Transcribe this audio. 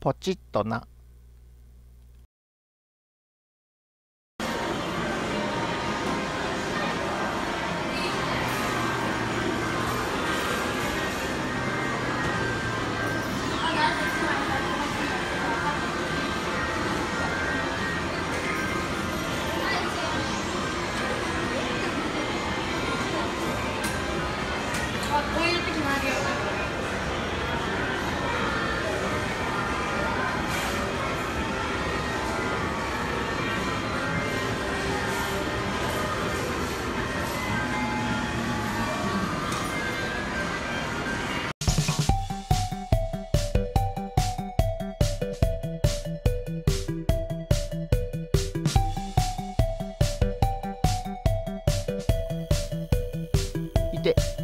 ポチッとな。dick.